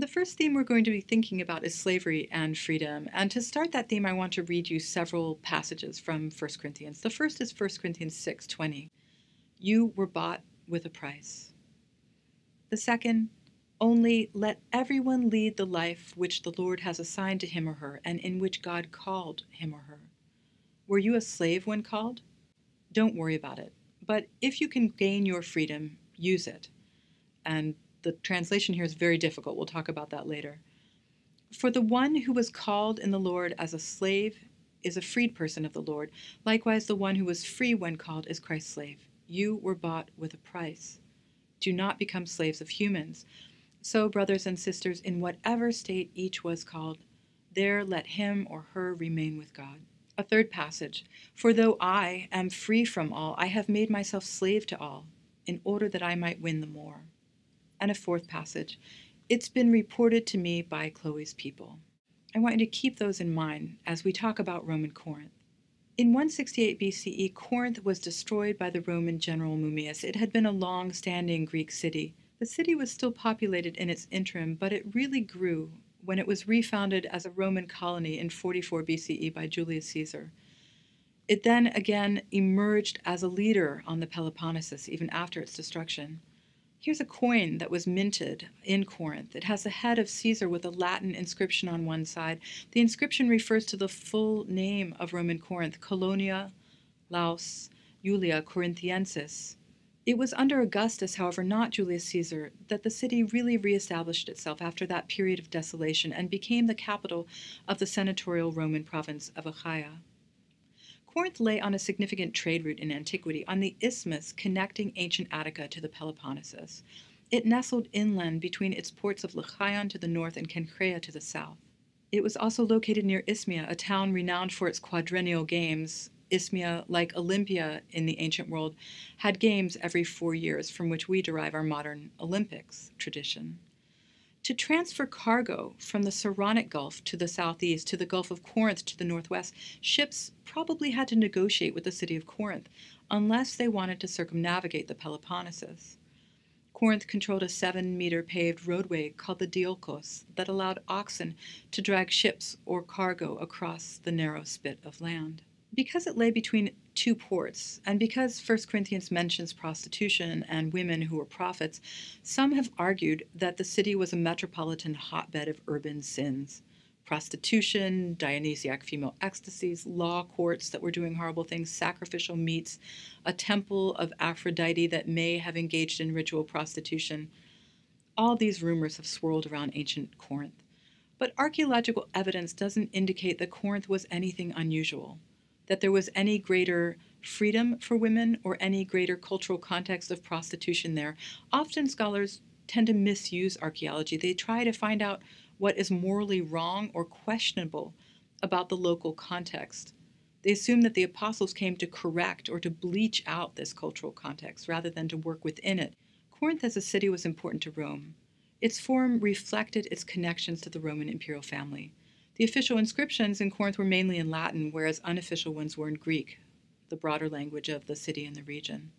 The first theme we're going to be thinking about is slavery and freedom. And to start that theme, I want to read you several passages from 1 Corinthians. The first is 1 Corinthians 6:20. You were bought with a price. The second, only let everyone lead the life which the Lord has assigned to him or her and in which God called him or her. Were you a slave when called? Don't worry about it. But if you can gain your freedom, use it. And the translation here is very difficult. We'll talk about that later. For the one who was called in the Lord as a slave is a freed person of the Lord. Likewise, the one who was free when called is Christ's slave. You were bought with a price. Do not become slaves of humans. So, brothers and sisters, in whatever state each was called, there let him or her remain with God. A third passage For though I am free from all, I have made myself slave to all, in order that I might win the more and a fourth passage. It's been reported to me by Chloe's people. I want you to keep those in mind as we talk about Roman Corinth. In 168 BCE, Corinth was destroyed by the Roman general Mummius. It had been a long standing Greek city. The city was still populated in its interim, but it really grew when it was refounded as a Roman colony in 44 BCE by Julius Caesar. It then again emerged as a leader on the Peloponnesus even after its destruction. Here's a coin that was minted in Corinth. It has the head of Caesar with a Latin inscription on one side. The inscription refers to the full name of Roman Corinth, Colonia Laus Julia Corinthiensis. It was under Augustus, however, not Julius Caesar, that the city really reestablished itself after that period of desolation and became the capital of the senatorial Roman province of Achaia. Corinth lay on a significant trade route in antiquity on the isthmus connecting ancient Attica to the Peloponnesus. It nestled inland between its ports of Lechaia to the north and Cenchreae to the south. It was also located near Isthmia, a town renowned for its quadrennial games. Isthmia, like Olympia in the ancient world, had games every four years, from which we derive our modern Olympics tradition. To transfer cargo from the Saronic Gulf to the southeast to the Gulf of Corinth to the northwest, ships probably had to negotiate with the city of Corinth unless they wanted to circumnavigate the Peloponnesus. Corinth controlled a seven meter paved roadway called the Diolkos that allowed oxen to drag ships or cargo across the narrow spit of land because it lay between two ports, and because 1 Corinthians mentions prostitution and women who were prophets, some have argued that the city was a metropolitan hotbed of urban sins. Prostitution, Dionysiac female ecstasies, law courts that were doing horrible things, sacrificial meats, a temple of Aphrodite that may have engaged in ritual prostitution. All these rumors have swirled around ancient Corinth. But archaeological evidence doesn't indicate that Corinth was anything unusual that there was any greater freedom for women or any greater cultural context of prostitution there. Often scholars tend to misuse archaeology. They try to find out what is morally wrong or questionable about the local context. They assume that the apostles came to correct or to bleach out this cultural context rather than to work within it. Corinth as a city was important to Rome. Its form reflected its connections to the Roman imperial family. The official inscriptions in Corinth were mainly in Latin, whereas unofficial ones were in Greek, the broader language of the city and the region.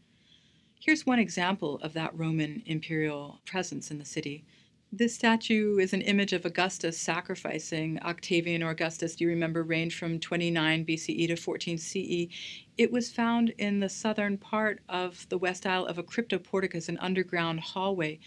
Here's one example of that Roman imperial presence in the city. This statue is an image of Augustus sacrificing. Octavian or Augustus, do you remember, reigned from 29 BCE to 14 CE. It was found in the southern part of the west aisle of a cryptoporticus, an underground hallway,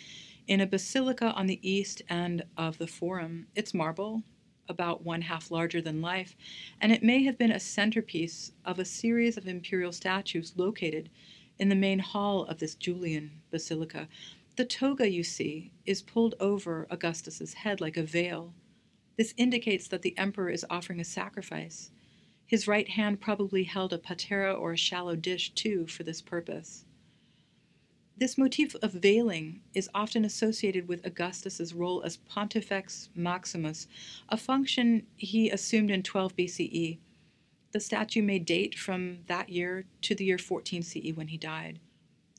in a basilica on the east end of the forum. It's marble, about one half larger than life, and it may have been a centerpiece of a series of imperial statues located in the main hall of this Julian basilica. The toga you see is pulled over Augustus's head like a veil. This indicates that the emperor is offering a sacrifice. His right hand probably held a patera or a shallow dish too for this purpose. This motif of veiling is often associated with Augustus's role as Pontifex Maximus, a function he assumed in 12 BCE. The statue may date from that year to the year 14 CE when he died.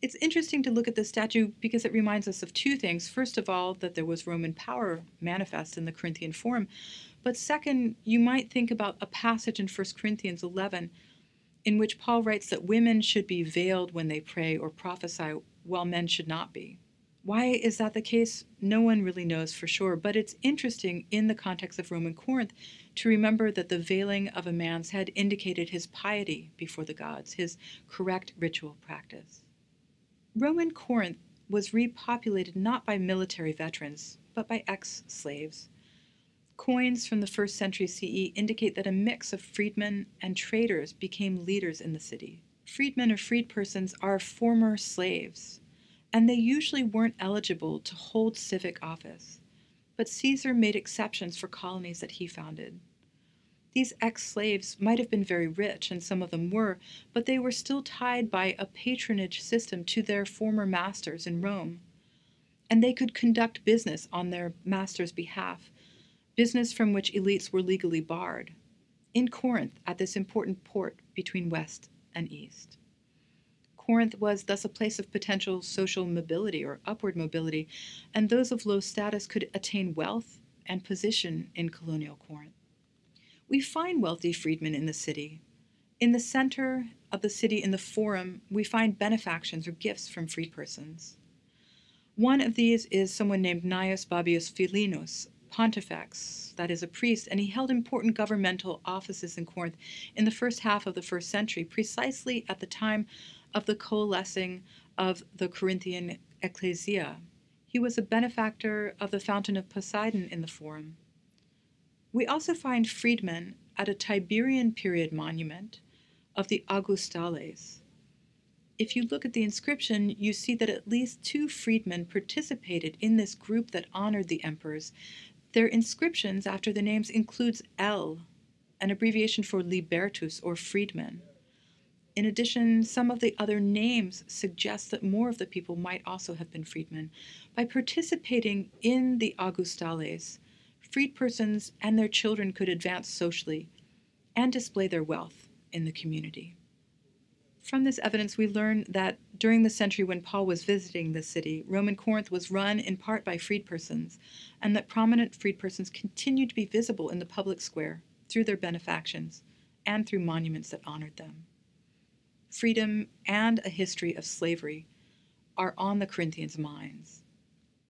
It's interesting to look at this statue because it reminds us of two things. First of all, that there was Roman power manifest in the Corinthian Forum. But second, you might think about a passage in 1 Corinthians 11 in which Paul writes that women should be veiled when they pray or prophesy while men should not be. Why is that the case? No one really knows for sure, but it's interesting in the context of Roman Corinth to remember that the veiling of a man's head indicated his piety before the gods, his correct ritual practice. Roman Corinth was repopulated not by military veterans, but by ex slaves. Coins from the first century CE indicate that a mix of freedmen and traders became leaders in the city. Freedmen or freed persons are former slaves and they usually weren't eligible to hold civic office. But Caesar made exceptions for colonies that he founded. These ex slaves might have been very rich, and some of them were, but they were still tied by a patronage system to their former masters in Rome. And they could conduct business on their master's behalf, business from which elites were legally barred, in Corinth at this important port between West and East. Corinth was thus a place of potential social mobility or upward mobility, and those of low status could attain wealth and position in colonial Corinth. We find wealthy freedmen in the city. In the center of the city, in the forum, we find benefactions or gifts from free persons. One of these is someone named Gnaeus Babius Philinus, pontifex, that is, a priest, and he held important governmental offices in Corinth in the first half of the first century, precisely at the time of the coalescing of the Corinthian ecclesia. He was a benefactor of the Fountain of Poseidon in the Forum. We also find freedmen at a Tiberian period monument of the Augustales. If you look at the inscription, you see that at least two freedmen participated in this group that honored the emperors. Their inscriptions after the names includes L, an abbreviation for libertus or freedman. In addition, some of the other names suggest that more of the people might also have been freedmen. By participating in the Augustales, freed persons and their children could advance socially and display their wealth in the community. From this evidence, we learn that during the century when Paul was visiting the city, Roman Corinth was run in part by freed persons, and that prominent freed persons continued to be visible in the public square through their benefactions and through monuments that honored them freedom, and a history of slavery are on the Corinthians' minds.